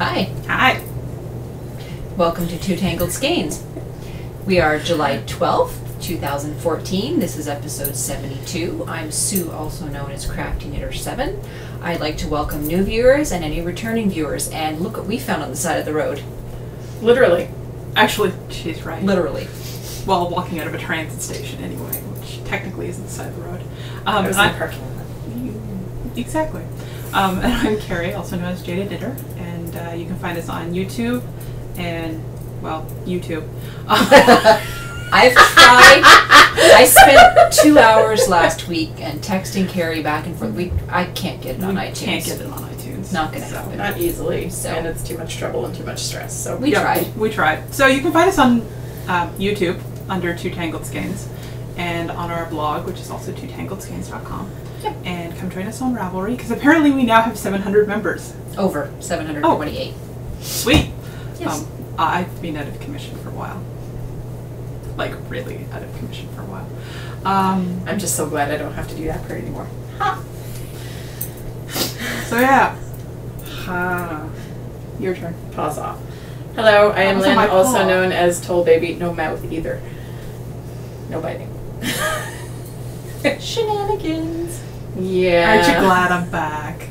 Hi. Hi. Welcome to Two Tangled Skeins. We are July 12th, 2014. This is episode 72. I'm Sue, also known as Crafty Knitter 7. I'd like to welcome new viewers and any returning viewers. And look what we found on the side of the road. Literally. Actually, she's right. Literally. Well, walking out of a transit station anyway, which technically isn't the side of the road. Um, I- parking lot. Exactly. Um, and I'm Kari, also known as Jada Knitter, and uh, you can find us on YouTube and, well, YouTube. I've tried. I spent two hours last week and texting Kari back and forth. We, I can't get it on we iTunes. can't get it on iTunes. Not gonna so. happen. Not easily, So- and it's too much trouble and too much stress. So We Yeah, tried. We tried. So you can find us on um, YouTube under Two Tangled Skeins and on our blog, which is also twotangledskeins.com. Yep. And come join us on Ravelry because apparently we now have 700 members. Over 728. Sweet. Yes. Um, I've been out of commission for a while. Like really out of commission for a while. Um, I'm just so glad I don't have to do that part anymore. Ha! so yeah, Ha. your turn. Pause off. Hello, I am Lynn, also paw. known as Toll Baby. No mouth either. No biting. Shenanigans. Yeah. Aren't you glad I'm back?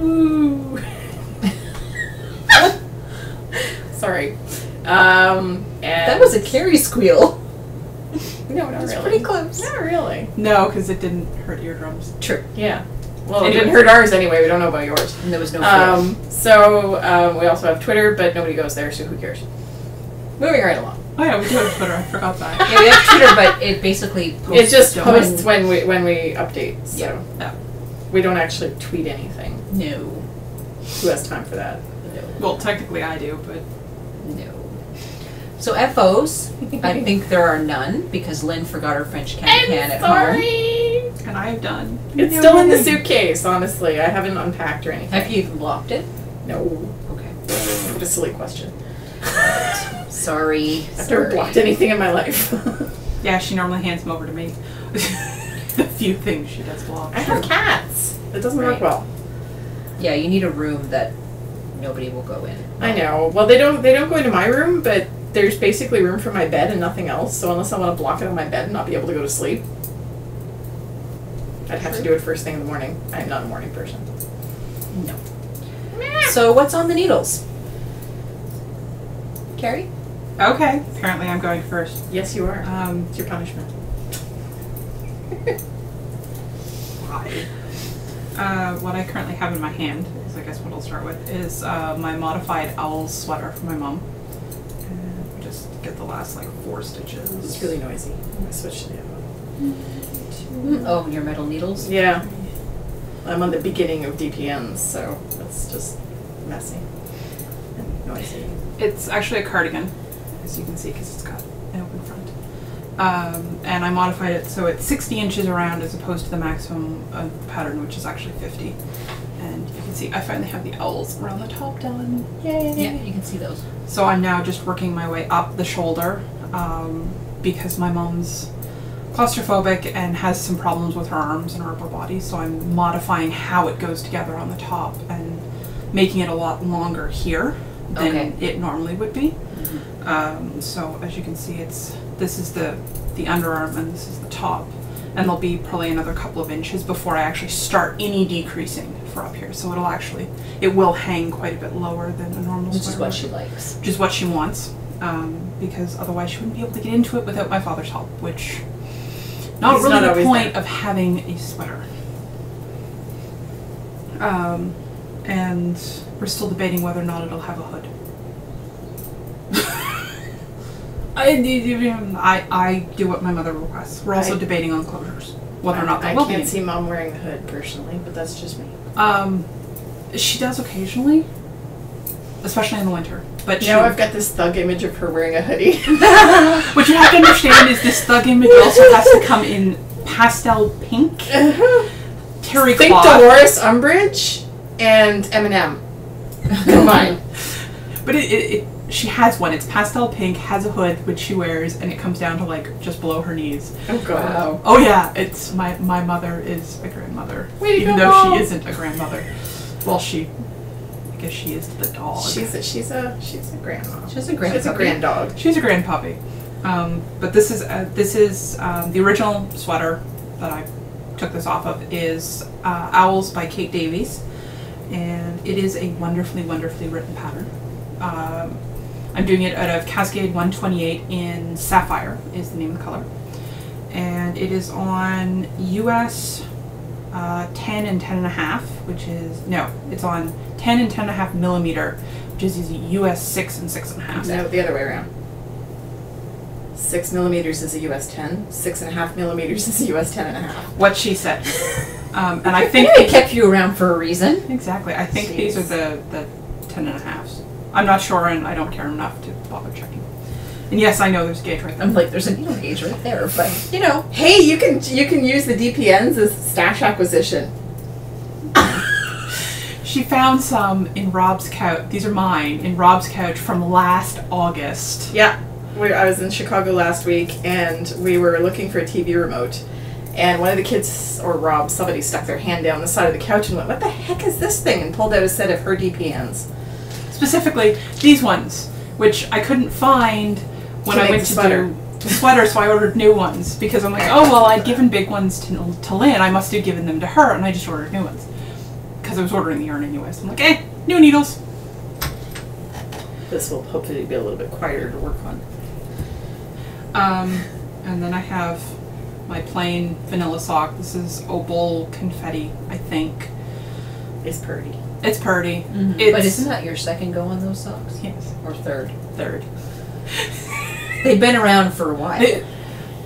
Ooh. Sorry. Um, and That was a Kari squeal. no, not It's really. pretty close. Not really. No, because it didn't hurt eardrums. True. Yeah. Well, it didn't hurt ours anyway. We don't know about yours. And there was no Um, so um, we also have Twitter, but nobody goes there, so who cares? Moving right along. Oh yeah, we do have Twitter. I forgot that. Yeah, we have Twitter, but it basically posts. it just don't- posts when we when we update. So Yeah. Yeah. we don't actually tweet anything. No. Who has time for that? No. Well, technically I do, but No. So FOs, I think there are none because Lynn forgot her French can can at home. sorry. and I have done. It's still in the suitcase. Honestly, I haven't unpacked or anything. Have you even blocked it? No. Okay. What a silly question. Sorry. I've never Sorry. blocked anything in my life. Yeah, she normally hands them over to me. the few things she does block. I have cats. It doesn't work well. Yeah, you need a room that nobody will go in. I know. Well, they don't. They don't go into my room, but there's basically room for my bed and nothing else. So unless I want to block it on my bed and not be able to go to sleep, I'd have to do it first thing in the morning. I'm not a morning person. No. So what's on the needles? Kari? Okay, apparently I'm going first. Yes, you are. Um, It's your punishment. why? Uh, what I currently have in my hand, is I guess what I'll start with, is uh, my modified owl sweater from my mom. And just get the last like four stitches. It's really noisy. I'm gonna switch to the other one. Oh, your metal needles? Yeah. I'm on the beginning of DPNs, so it's just messy and noisy. It's actually a cardigan, as you can see, because it's got an open front. Um, and I modified it so it's 60 inches around as opposed to the maximum of pattern, which is actually 50. And you can see I finally have the owls around the top done. Yay! Yeah, you can see those. So I'm now just working my way up the shoulder um, because my mom's claustrophobic and has some problems with her arms and her upper body. So I'm modifying how it goes together on the top and making it a lot longer here than Okay. it normally would be. Um, so as you can see, it's this is the the underarm and this is the top, and there'll be probably another couple of inches before I actually start any decreasing for up here. So it'll actually it will hang quite a bit lower than a normal. Which is what she likes. which is what she wants, um, because otherwise she wouldn't be able to get into it without my father's help, which not really not the point there. of having a sweater. Um, and we're still debating whether or not it'll have a hood. I, I, I do what my mother requests. We're also I- debating on closures, whether or not they will be. I can't see mom wearing the hood personally, but that's just me. Um, she does occasionally, especially in the winter. But she, Now I've got this thug image of her wearing a hoodie. What you have to understand is this thug image also has to come in pastel pink, terry Think. Dolores Umbridge and Eminem combined. But it, it, it, she has one. It's pastel pink, has a hood which she wears, and it comes down to like just below her knees. oh god. Wow. Oh yeah, it's my my mother is a grandmother, Way to even go, though Mom. she isn't a grandmother. Well, she I guess she is the dog. She's a she's a she's a grandma. She's a grand She's a grand dog. She's a grand puppy. Um, but this is uh, this is um, the original sweater that I took this off of is uh, Owls by Kate Davies, and it is a wonderfully wonderfully written pattern. Um, I'm doing it out of Cascade 128 in Sapphire is the name of the color, and it is on US uh, 10 and 10 and a half, which is no, it's on 10 and 10 and a half millimeter, which is US 6 and 6 and a half. No, the other way around. Six millimeters is a US 10. Six and a half millimeters is a US 10 and a half. what she said. Um, and I think They kept you around for a reason. exactly. I think these are the the ten and a halves. I'm not sure, and I don't care enough to bother checking. And yes, I know there's a gauge right there. I'm like, there's a needle gauge right there, but you know, Hey, you can you can use the DPNs as stash acquisition. She found some in Rob's couch. These are mine in Rob's couch from last August. Yeah, we, I was in Chicago last week, and we were looking for a TV remote. And one of the kids, or Rob, somebody stuck their hand down the side of the couch and went, "What the heck is this thing?" and pulled out a set of her DPNs. Specifically, these ones, which I couldn't find when To I went the to sweater. do the sweater, so I ordered new ones because I'm like, oh well, I'd given big ones to, to Lynn. I must have given them to her, and I just ordered new ones because I was ordering the yarn anyway. So I'm like, eh, new needles. This will hopefully be a little bit quieter to work on. Um, and then I have my plain vanilla sock. This is Opal Confetti, I think. It's pretty. It's purdy. but It's isn't that your second go on those socks yes, or third? third. They've been around for a while. Th-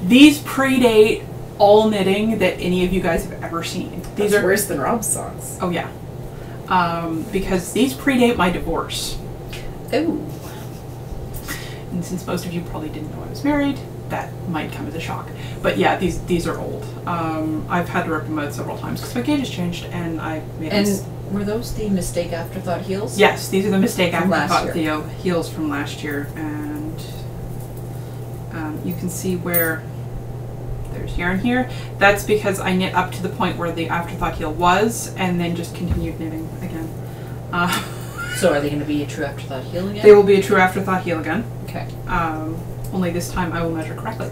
These predate all knitting that any of you guys have ever seen. These That's are worse than Rob's socks. oh yeah, um, because these predate my divorce. Ooh, And since most of you probably didn't know I was married, that might come as a shock. But yeah, these these are old. Um, I've had to rip them out several times because my gauge has changed, and I made a and mis- were those the mistake afterthought heels? Yes, these are the mistake From afterthought. Theo heels from last year, and um, you can see where there's yarn here. That's because I knit up to the point where the afterthought heel was, and then just continued knitting again. Uh, So are they going to be a true afterthought heel again? they will be a true afterthought heel again. Okay. Um, only this time I will measure correctly.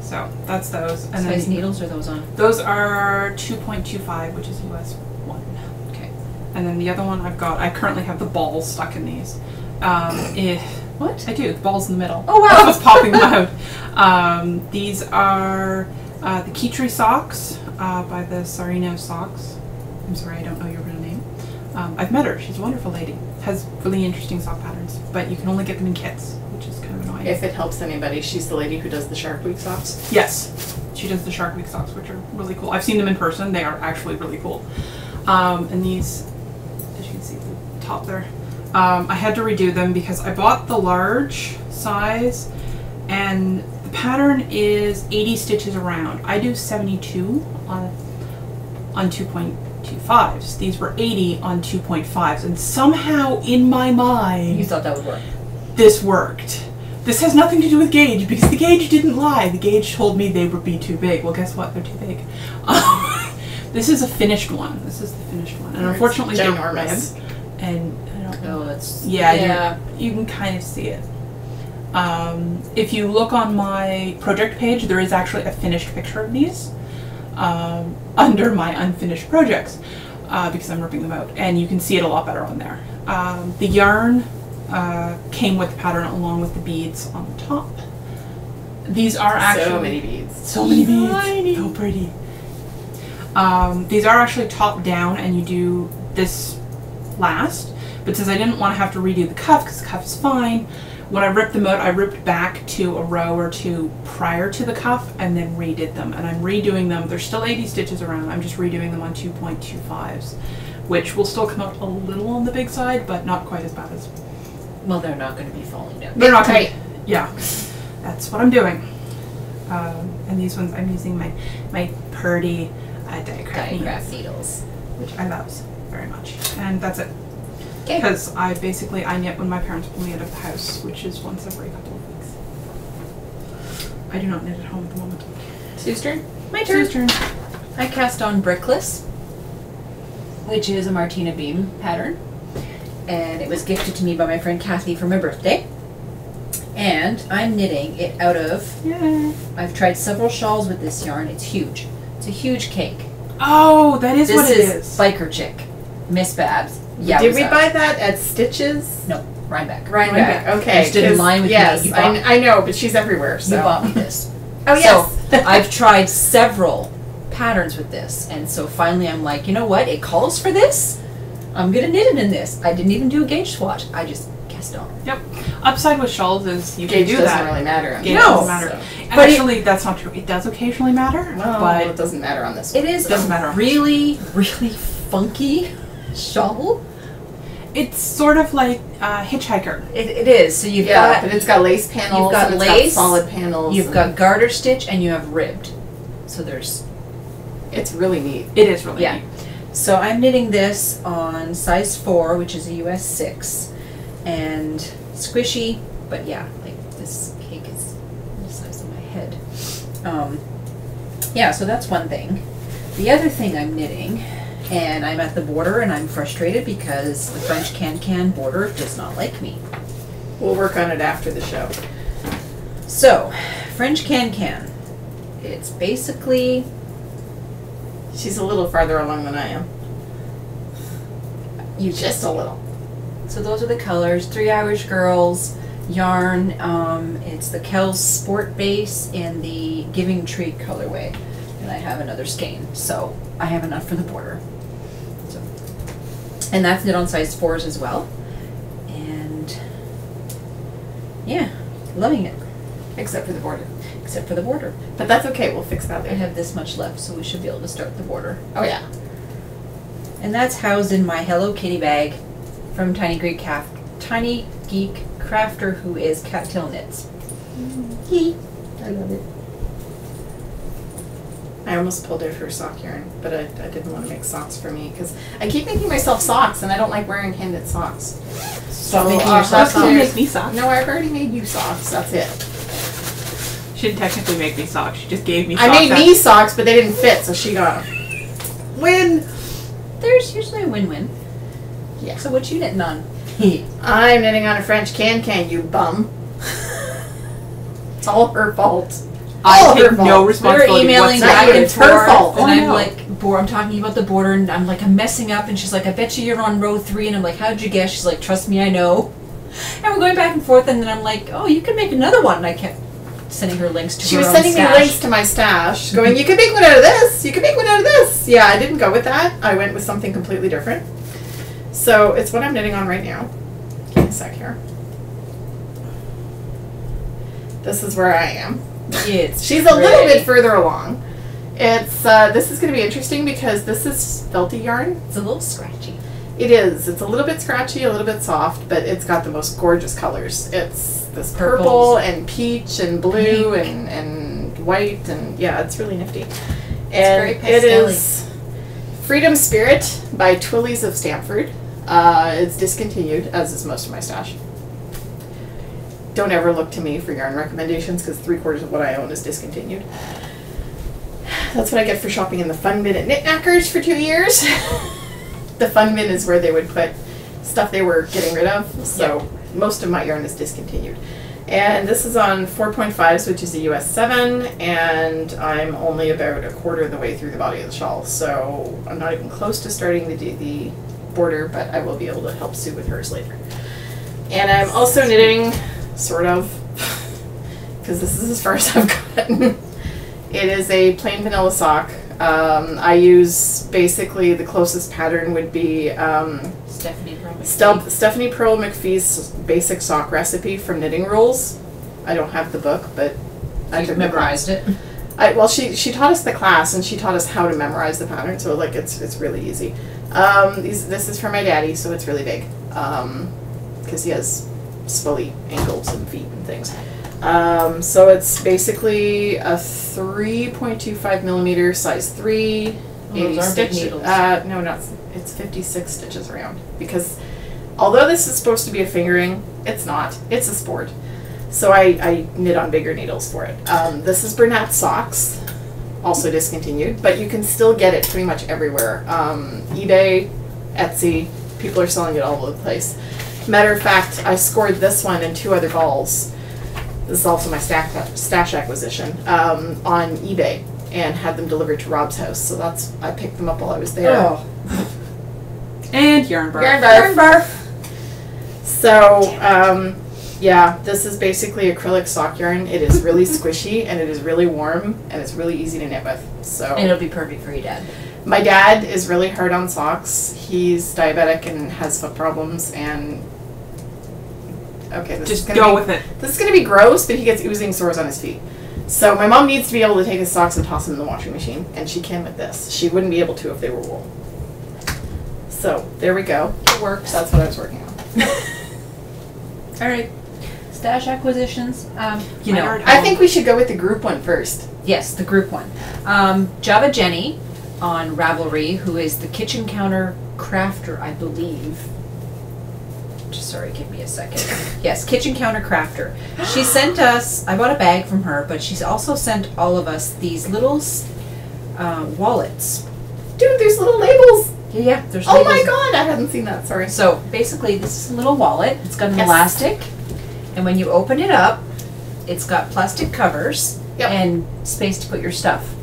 So that's those, and Size then needles are those on? those are 2.25, which is US one. Okay. And then the other one I've got, I currently have the balls stuck in these. Um, eh, What? I do, the balls in the middle. Oh, wow. I was popping them out. Um, these are uh, the Kitri socks uh, by the Sarino Socks. I'm sorry, I don't know your real name. Um, I've met her. She's a wonderful lady. Has really interesting sock patterns, but you can only get them in kits, which is kind of annoying. If it helps anybody, she's the lady who does the Shark Week socks. Yes, she does the Shark Week socks, which are really cool. I've seen them in person; they are actually really cool. Um, and these, as you can see, the top there, um, I had to redo them because I bought the large size, and the pattern is 80 stitches around. I do 72 on on 2.25s. These were 80 on 2.5s, and somehow in my mind You thought that would work? this worked. This has nothing to do with gauge because the gauge didn't lie. The gauge told me they would be too big. Well, guess what? They're too big. Um, this is a finished one. This is the finished one, and unfortunately they're red. And I don't know. Oh, it's Yeah, yeah. you can kind of see it. Um, if you look on my project page, there is actually a finished picture of these um, under my unfinished projects uh, because I'm ripping them out, and you can see it a lot better on there. Um, the yarn uh, came with the pattern along with the beads on the top. These are actually so many beads. so many beads. Shiny. So pretty. Um, these are actually top down, and you do this last. But since I didn't want to have to redo the cuff, because the cuff is fine, when I ripped them out, I ripped back to a row or two prior to the cuff and then redid them. And I'm redoing them. There's still 80 stitches around. I'm just redoing them on 2.25s, which will still come out a little on the big side, but not quite as bad as Well, they're not going to be falling down. they're not gonna. Yeah, that's what I'm doing. Um, and these ones, I'm using my my Purdy uh, Dyakcraft Diagraph needles, needles. which I love very much. And that's it. Okay. Because I basically I knit when my parents pull me out of the house, which is once every couple of weeks. I do not knit at home at the moment. Sue's turn. My turn. Sue's turn. I cast on Brickless, which is a Martina Behm pattern. And it was gifted to me by my friend Kathy for my birthday. And I'm knitting it out of. Yeah. I've tried several shawls with this yarn. It's huge. It's a huge cake. Oh, that is this what it is, is. Biker Chick, Miss Babs. Yeah. Did we buy that at Stitches? No, Rhinebeck. Rhinebeck. Okay. You stood in 'cause- line with yes, me. You bought, I, I know, but she's everywhere. So. you bought me this. Oh yes. So I've tried several patterns with this, and so finally I'm like, you know what? It calls for this. I'm gonna knit it in this. I didn't even do a gauge swatch. I just cast on. Yep. Upside with shawls is you Gauge can do doesn't that. really matter. on Gauge this, doesn't matter. so- But it- Actually, that's not true. It does occasionally matter, Well, but it doesn't matter on this. It one. is Doesn't a matter. really, really funky shawl. it's sort of like uh, hitchhiker. It, it is. So you've Yeah, got but it's got lace panels. you've got and lace, got solid panels. you've and got garter stitch and you have ribbed. So there's It's really neat. It is really Yeah. neat. So I'm knitting this on size four, which is a US six, and squishy, but yeah, like this cake is the size of my head. Um, yeah, so that's one thing. The other thing I'm knitting, and I'm at the border and I'm frustrated because the French can-can border does not like me. We'll work on it after the show. So, French can-can. It's basically She's a little farther along than I am. you Just a little. So those are the colors. Three Irish Girls yarn. Um, it's the Kells Sport Base and the Giving Tree colorway. And I have another skein. So I have enough for the border. So, and that's knit on size fours as well. And yeah, loving it. Except for the border. Except for the border. But that's okay. We'll fix that I later. have this much left, so we should be able to start the border. Oh yeah. And that's housed in my Hello Kitty bag from Tiny Geek Craft, Tiny Geek Crafter, who is Cattail Knits. He. I love it. I almost pulled out her sock yarn, but I, I didn't want to make socks for me because I keep making myself socks and I don't like wearing hand knit socks. Stop So, making uh, yourself that's can you socks. make me socks? No, I've already made you socks. That's it. She didn't technically make me socks. She just gave me socks. I made that- me socks, but they didn't fit, so she got them. Win. There's usually a win-win. Yeah. So what you knitting on? I'm knitting on a French can can, you bum. it's all her fault. I all her take fault. no we were responsibility emailing whatsoever. back and It's her forth, fault. and Oh, I'm no. like, "Bor, I'm talking about the border, and I'm like, I'm messing up." And she's like, "I bet you you're on row three. and I'm like, "How'd you guess?" She's like, "Trust me, I know." And we're going back and forth, and then I'm like, "Oh, you can make another one." And I kept sending her links to She her was sending me links to my stash, going, "You could make one out of this. You could make one out of this." Yeah, I didn't go with that. I went with something completely different. So it's what I'm knitting on right now. Give me a sec here. This is where I am. It's She's a little bit further along. It's uh, this is going to be interesting because this is felty yarn. It's a little scratchy. It is. It's a little bit scratchy, a little bit soft, but it's got the most gorgeous colors. It's this purple Purples. and peach and blue Pink. and, and white and yeah, it's really nifty. And very it pastel-y. Freedom Spirit by Twilleys of Stamford. Uh, it's discontinued, as is most of my stash. Don't ever look to me for yarn recommendations because three quarters of what I own is discontinued. That's what I get for shopping in the fun bin at Knit Knackers for two years. the fun bin is where they would put stuff they were getting rid of. So most of my yarn is discontinued. And this is on 4.5s, which is a US 7, and I'm only about a quarter of the way through the body of the shawl. So I'm not even close to starting the, the border, but I will be able to help Sue with hers later. And I'm also knitting, sort of, because this is as far as I've gotten. It is a plain vanilla sock. Um, I use basically the closest pattern would be um, Stephanie. Stel- Stephanie Pearl McPhee's basic sock recipe from Knitting Rules. I don't have the book, but I You memorized it. I, well, she she taught us the class and she taught us how to memorize the pattern, so like it's it's really easy. Um, these this is for my daddy, so it's really big, because he has swelly ankles and feet and things. Um, so it's basically a three point two five millimeter size three. Oh, those 80 are big stitch- needles. Uh, no, not it's fifty six stitches around because although this is supposed to be a fingering, it's not. It's a sport. So I, I knit on bigger needles for it. Um, this is Bernat Socks, also discontinued, but you can still get it pretty much everywhere. Um, eBay, Etsy, people are selling it all over the place. Matter of fact, I scored this one and two other balls. This is also my stash, stash acquisition um, on eBay and had them delivered to Rob's house. So that's I picked them up while I was there. Oh, And yarn bark. Yarn barf. So, um, yeah, this is basically acrylic sock yarn. It is really squishy and it is really warm and it's really easy to knit with. So, and it'll be perfect for your dad. my dad is really hard on socks. He's diabetic and has foot problems and okay, this is Just gonna go be, with it. This is gonna be gross, but he gets oozing sores on his feet. So my mom needs to be able to take his socks and toss them in the washing machine, and she can with this. She wouldn't be able to if they were wool. So there we go. It works. That's what I was working on. All right. Stash acquisitions. Um, you know, yard- I think we should go with the group one first. yes, the group one. Um, Java Jenny on Ravelry, who is the kitchen counter crafter, I believe. Sorry, give me a second. Yes, kitchen counter crafter. She sent us. I bought a bag from her, but she's also sent all of us these little uh, wallets. Dude, there's little labels. Yeah, yeah. There's Oh my god, I hadn't seen that. Sorry. So basically, this is a little wallet. It's got an Yes. elastic, and when you open it up, it's got plastic covers Yep. and space to put your stuff.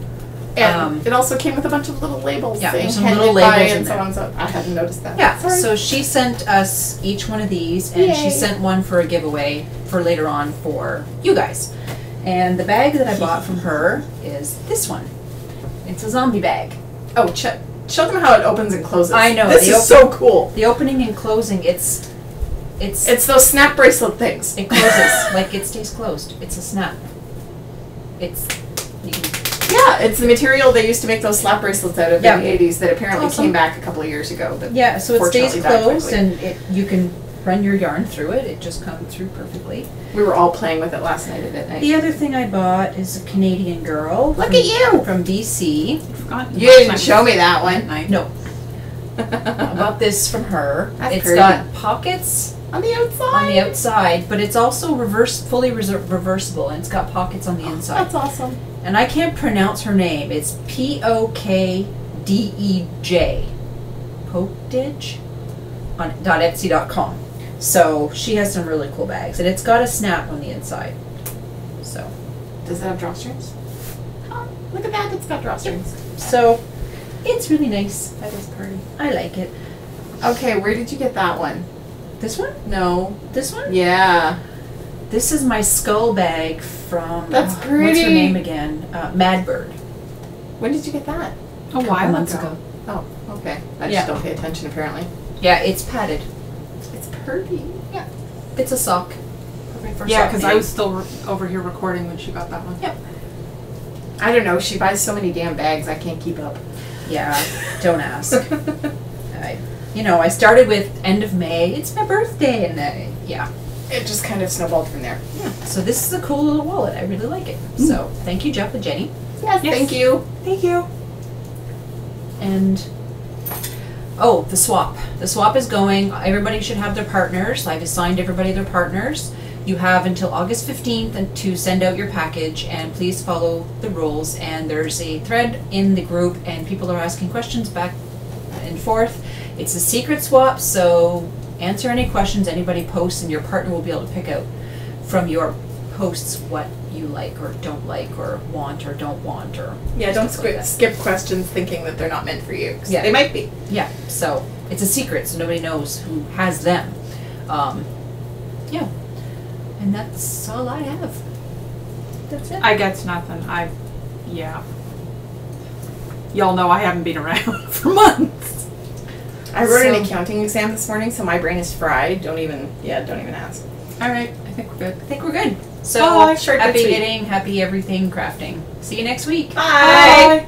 And Um, it also came with a bunch of little labels Yeah, saying some little labels in and so there. on. So I hadn't noticed that. Yeah. Sorry. So she sent us each one of these, and she sent one for a giveaway for later on for you guys. And the bag that I bought from her is this one. It's a zombie bag. oh, ch- show them how it opens and closes. I know, This is so cool. The opening and closing, it's it's It's those snap bracelet things. it closes like it stays closed. It's a snap. It's Yeah, it's the material they used to make those slap bracelets out of Yeah. in the 80s that apparently Awesome. came back a couple of years ago. But Yeah, so it stays Fortunately died closed quickly. and it, you can run your yarn through it. It just comes through perfectly. we were all playing with it last night at midnight. The other thing I bought is a Canadian girl. Look from, at you! From BC. Forgot You didn't show me that one. Night. No, I bought this from her. That's It's pretty. got pockets on the outside. on the outside, but it's also reverse, fully reser- reversible, and it's got pockets on the oh, inside. That's awesome. And I can't pronounce her name. It's P O K D E J. Pokedidge on dot etsy dot com. So she has some really cool bags, and it's got a snap on the inside. So Does it have drawstrings? Oh, look at that. It's got drawstrings. so it's really nice at this party. I like it. Okay, where did you get that one? This one? No. This one? Yeah. This is my skull bag from. That's oh, What's pretty. her name again? Uh, Madbird. When did you get that? A couple while months ago. ago. Oh, okay. I just Yeah. don't pay attention apparently. Yeah, it's padded. It's pretty. Yeah, it's a sock. For Yeah, because I was still re- over here recording when she got that one. Yep. I don't know. She buys so many damn bags. I can't keep up. Yeah, don't ask. I, you know, I started with end of May. It's my birthday, and I, yeah, it just kind of snowballed from there. yeah. So this is a cool little wallet. I really like it. Mm. So thank you, Jeff and Jenny. Yes, Yes. thank you. Thank you. And oh, the swap. The swap is going. Everybody should have their partners. I've assigned everybody their partners. You have until August 15th to send out your package, and please follow the rules. And there's a thread in the group, and people are asking questions back and forth. It's a secret swap, so answer any questions anybody posts, and your partner will be able to pick out from your posts what you like or don't like or want or don't want or Yeah, don't stuff like skip questions thinking that they're not meant for you. 'cause Yeah. They might be. Yeah, so it's a secret, so nobody knows who has them. Um, yeah, and that's all I have. That's it. I guess nothing. I, yeah. Y'all know I haven't been around for months. I wrote So- an accounting exam this morning, so my brain is fried. Don't even, yeah, don't even ask. All right, I think we're good. I think we're good. So good, happy knitting, happy everything crafting. See you next week. Bye. Bye.